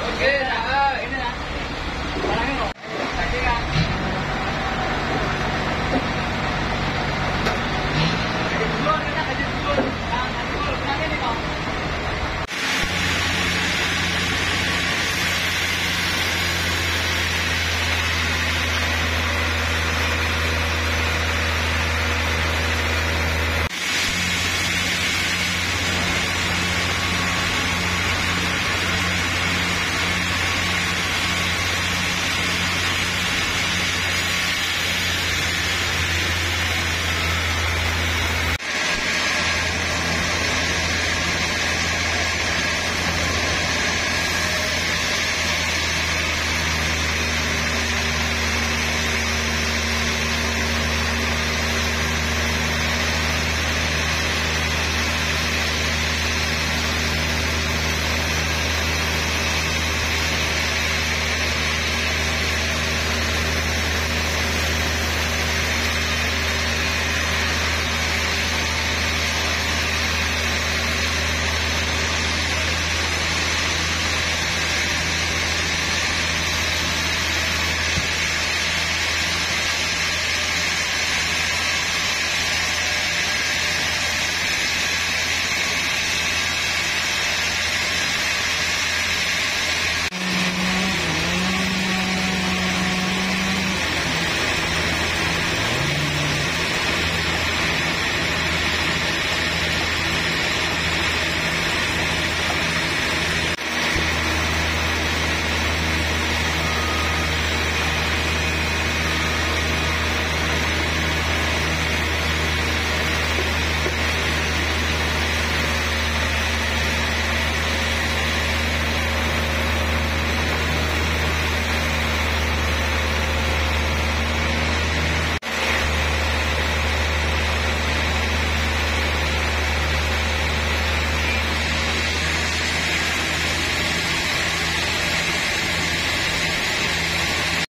Oke, nah, ini nah. Barangnya